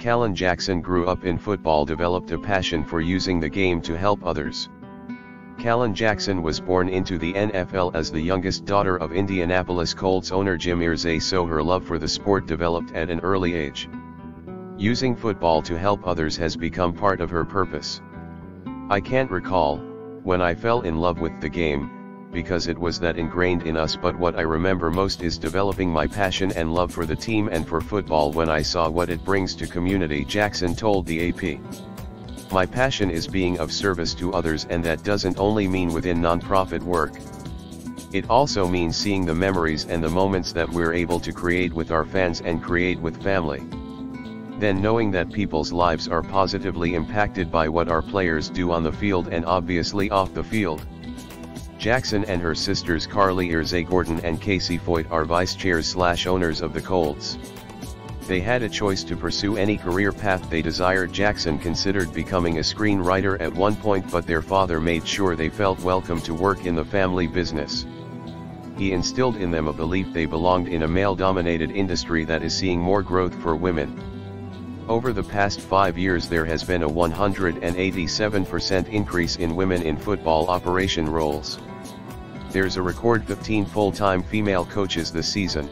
Kalen Jackson grew up in football developed a passion for using the game to help others. Kalen Jackson was born into the NFL as the youngest daughter of Indianapolis Colts owner Jim Irsay so her love for the sport developed at an early age. Using football to help others has become part of her purpose. I can't recall, when I fell in love with the game, because it was that ingrained in us but what I remember most is developing my passion and love for the team and for football when I saw what it brings to community Jackson told the AP. My passion is being of service to others and that doesn't only mean within nonprofit work. It also means seeing the memories and the moments that we're able to create with our fans and create with family. Then knowing that people's lives are positively impacted by what our players do on the field and obviously off the field. Jackson and her sisters Carlie Irsay Gordon and Casey Foyt are vice chairs slash owners of the Colts. They had a choice to pursue any career path they desired Jackson considered becoming a screenwriter at one point but their father made sure they felt welcome to work in the family business. He instilled in them a belief they belonged in a male-dominated industry that is seeing more growth for women. Over the past five years there has been a 187% increase in women in football operation roles. There's a record 15 full-time female coaches this season.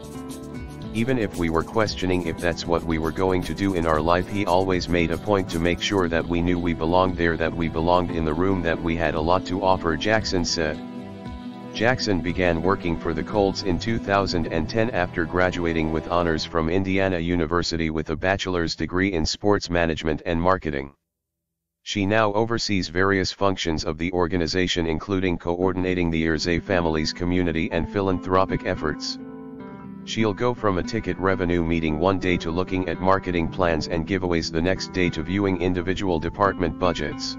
Even if we were questioning if that's what we were going to do in our life he always made a point to make sure that we knew we belonged there that we belonged in the room that we had a lot to offer Jackson said. Jackson began working for the Colts in 2010 after graduating with honors from Indiana University with a bachelor's degree in sports management and marketing. She now oversees various functions of the organization including coordinating the Irsay family's community and philanthropic efforts. She'll go from a ticket revenue meeting one day to looking at marketing plans and giveaways the next day to viewing individual department budgets.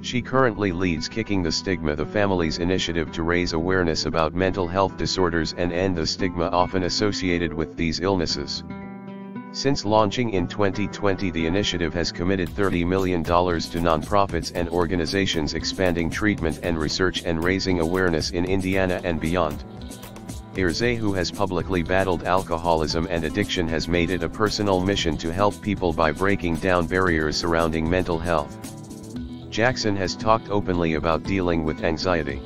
She currently leads Kicking the Stigma the family's initiative to raise awareness about mental health disorders and end the stigma often associated with these illnesses. Since launching in 2020 the initiative has committed $30 million to nonprofits and organizations expanding treatment and research and raising awareness in Indiana and beyond. Irsay who has publicly battled alcoholism and addiction has made it a personal mission to help people by breaking down barriers surrounding mental health. Jackson has talked openly about dealing with anxiety.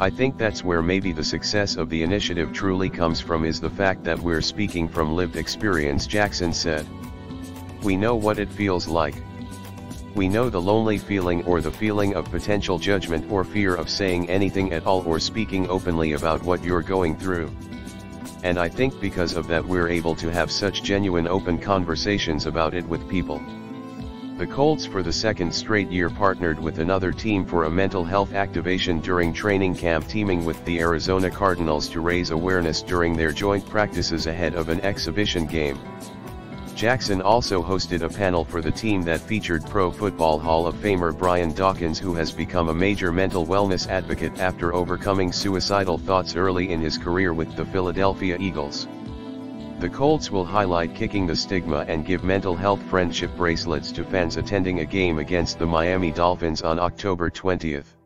I think that's where maybe the success of the initiative truly comes from is the fact that we're speaking from lived experience Jackson said. We know what it feels like. We know the lonely feeling or the feeling of potential judgment or fear of saying anything at all or speaking openly about what you're going through. And I think because of that we're able to have such genuine open conversations about it with people. The Colts for the second straight year partnered with another team for a mental health activation during training camp teaming with the Arizona Cardinals to raise awareness during their joint practices ahead of an exhibition game. Jackson also hosted a panel for the team that featured Pro Football Hall of Famer Brian Dawkins who has become a major mental wellness advocate after overcoming suicidal thoughts early in his career with the Philadelphia Eagles. The Colts will highlight kicking the stigma and give mental health friendship bracelets to fans attending a game against the Miami Dolphins on October 20th.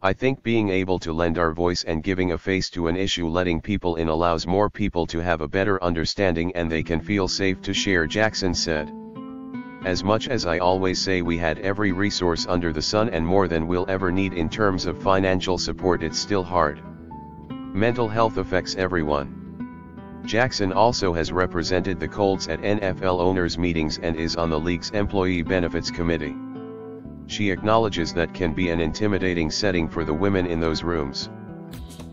I think being able to lend our voice and giving a face to an issue letting people in allows more people to have a better understanding and they can feel safe to share Jackson said. As much as I always say we had every resource under the sun and more than we'll ever need in terms of financial support it's still hard. Mental health affects everyone. Jackson also has represented the Colts at NFL owners meetings and is on the league's Employee Benefits Committee. She acknowledges that can be an intimidating setting for the women in those rooms.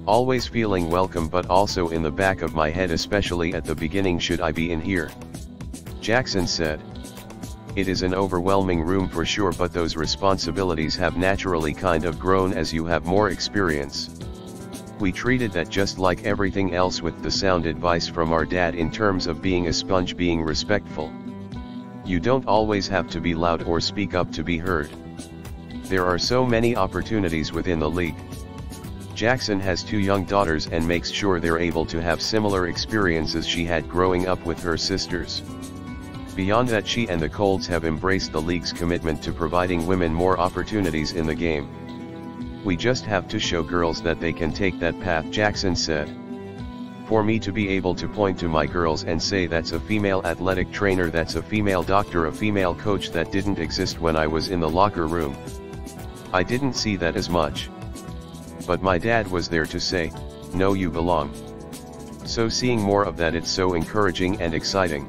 Always feeling welcome but also in the back of my head especially at the beginning should I be in here. Jackson said. It is an overwhelming room for sure but those responsibilities have naturally kind of grown as you have more experience. We treated that just like everything else with the sound advice from our dad in terms of being a sponge being respectful. You don't always have to be loud or speak up to be heard. There are so many opportunities within the league. Jackson has two young daughters and makes sure they're able to have similar experiences she had growing up with her sisters. Beyond that she and the Colts have embraced the league's commitment to providing women more opportunities in the game. We just have to show girls that they can take that path Jackson said. For me to be able to point to my girls and say that's a female athletic trainer that's a female doctor a female coach that didn't exist when I was in the locker room. I didn't see that as much. But my dad was there to say, no you belong. So seeing more of that it's so encouraging and exciting.